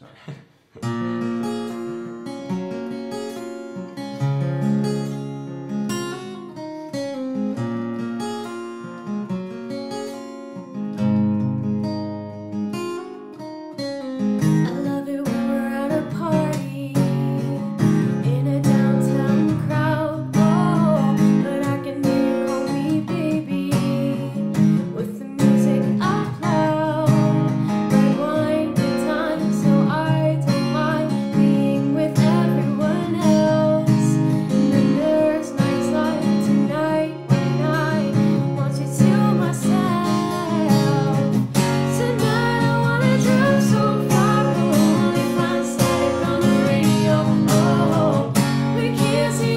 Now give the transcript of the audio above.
Sorry.